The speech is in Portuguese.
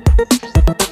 Música